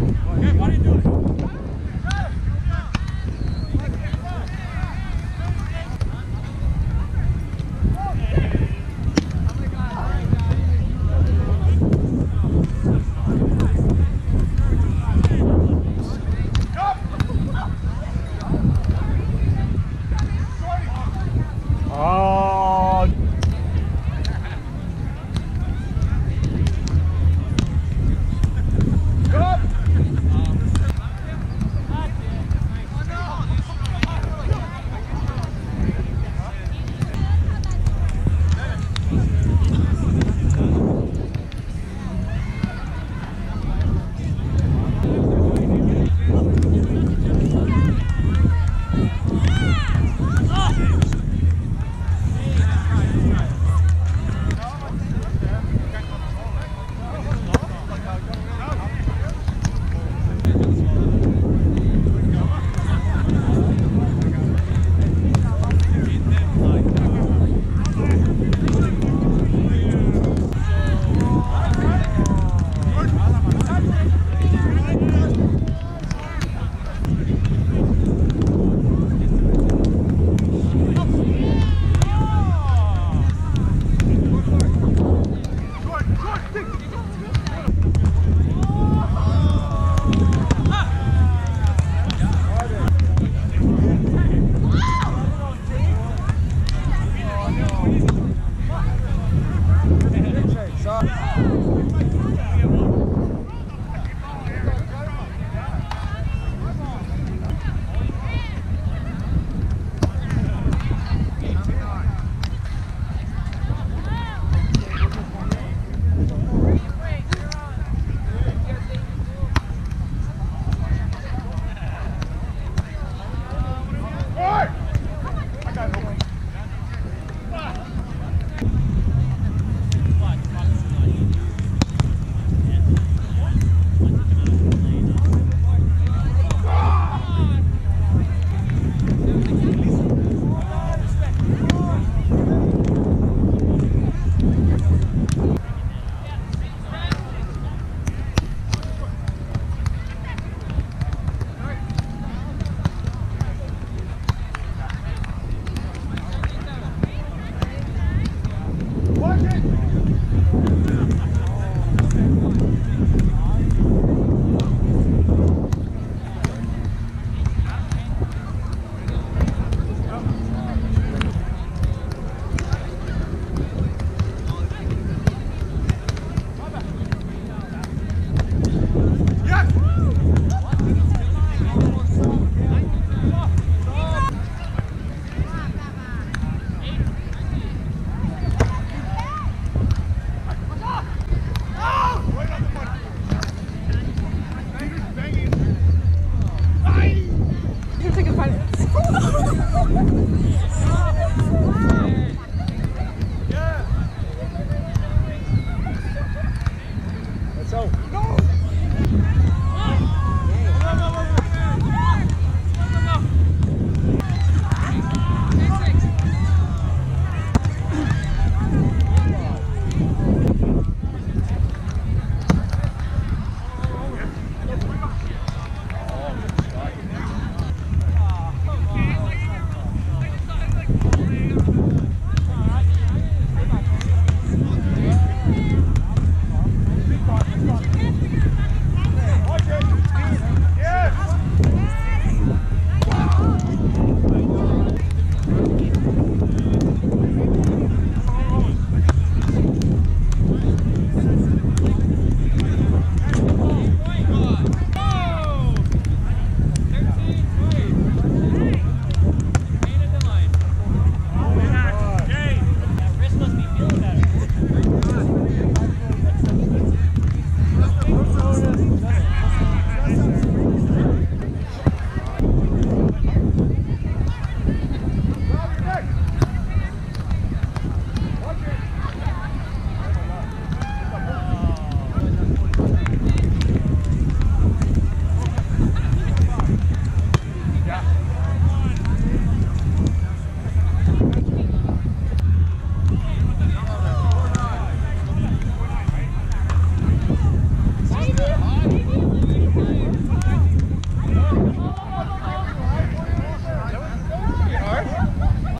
What are you doing?